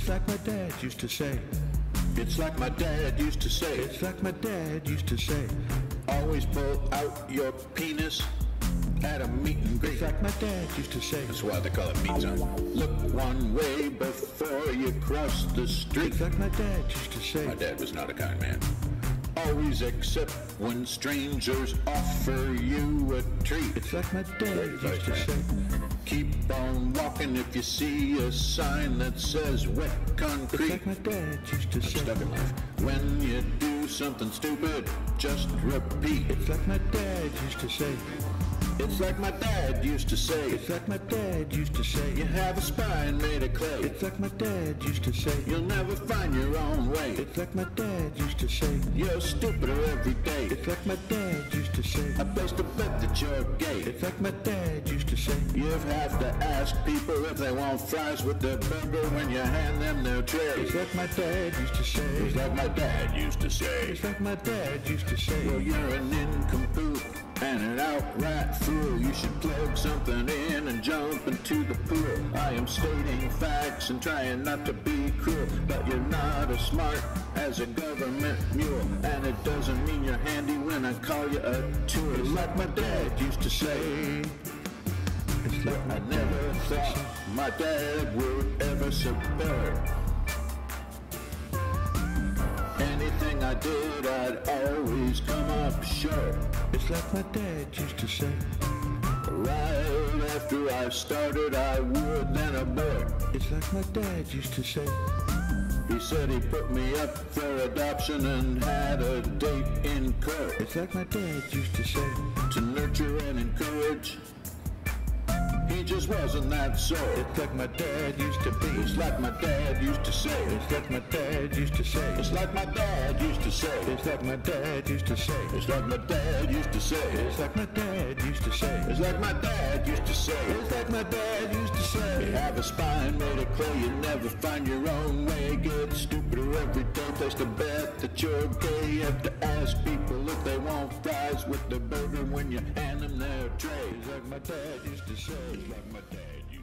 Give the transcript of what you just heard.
It's like my dad used to say. It's like my dad used to say. It's like my dad used to say. Always pull out your penis at a meet and greet. It's like my dad used to say. That's why they call it meat zone. Look one way before you cross the street. It's like my dad used to say. My dad was not a kind man. Always accept when strangers offer you a treat. It's like my dad used to say. Keep on walking if you see a sign that says wet concrete. It's like my dad used to say. Stuck in life. When you do something stupid, just repeat. It's like my dad used to say. It's like my dad used to say. It's like my dad used to say. You have a spine made of clay. It's like my dad used to say. You'll never find your own way. It's like my dad used to say. You're stupider every day. It's like my dad used to say. I placed a bet that you're gay. It's like my dad used to say. You have to ask people if they want fries with their burger when you hand them their tray. It's like my dad used to say. It's like my dad used to say. It's like my dad used to say. Well, you're an incomplete and an outright fool. You should plug something in and jump into the pool. I am stating facts and trying not to be cruel, but you're not as smart as a government mule. And it doesn't mean you're handy when I call you a tool. Like my dad used to say. I never thought my dad would ever subvert anything I did. I'd always come up short. It's like my dad used to say. Right after I started, I would then abort. It's like my dad used to say. He said he put me up for adoption and had a date in court It's like my dad used to say. Just wasn't that sort. It's like my dad used to be. It's like my dad used to say. It's like my dad used to say. It's like my dad used to say. It's like my dad used to say. It's like my dad used to say. It's like my dad used to say. It's like my dad used to say. It's like my dad used to say. You have a spine made of clay, you never find your own way. Day, place to bet that you're gay. You have to ask people if they want fries with the burger when you hand them their tray. It's like my dad used to say. Like my dad